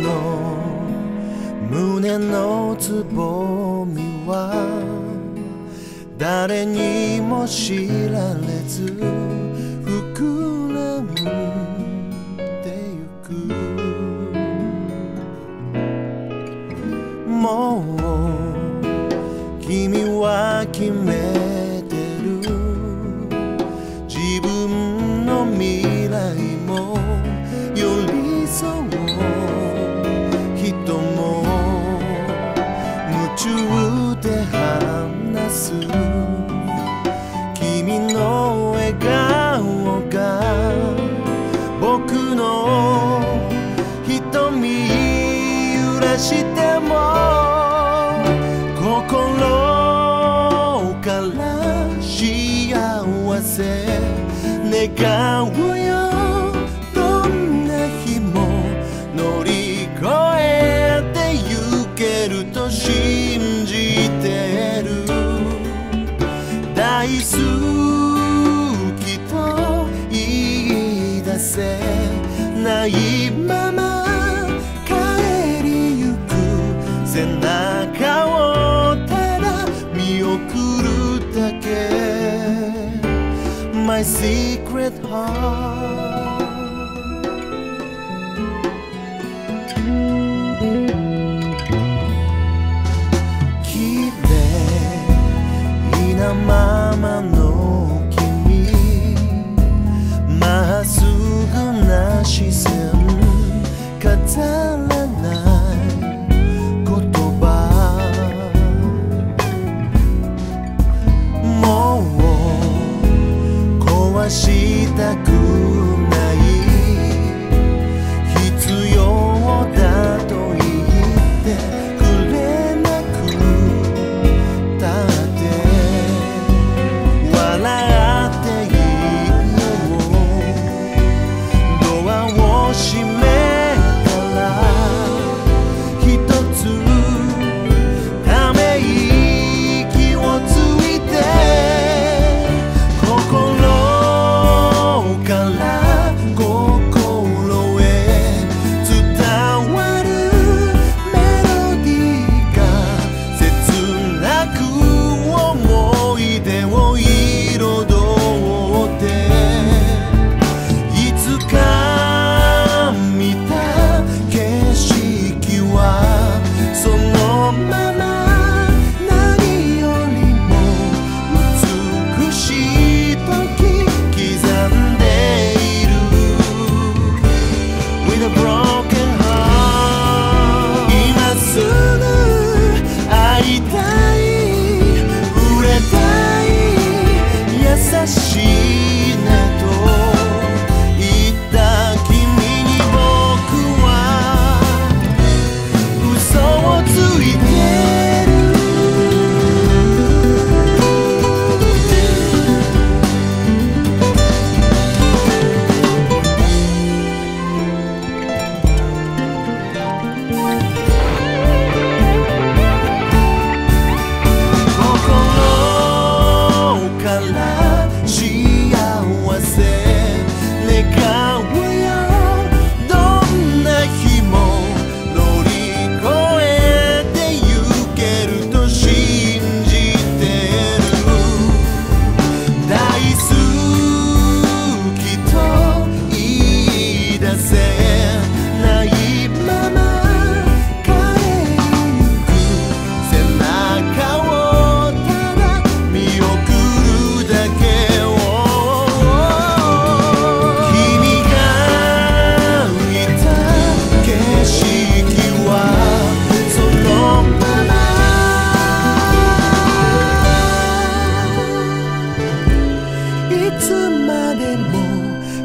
の胸のつぼみは誰にも知られず膨らんでゆく。もう君は決めせ願うよ。どんな日も乗り越えてゆけると信じてる。大好きと言い出せないまま帰りゆく。背中をただ見送るだけ。my secret heart. Keep it in a mama no kimi. まっすぐな視線したくつまでも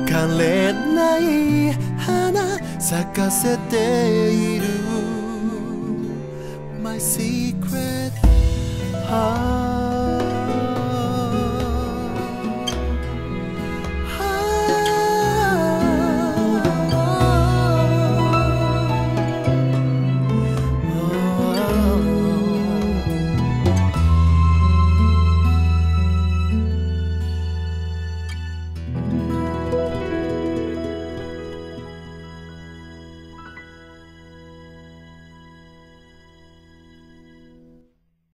枯れない花咲かせている。My secret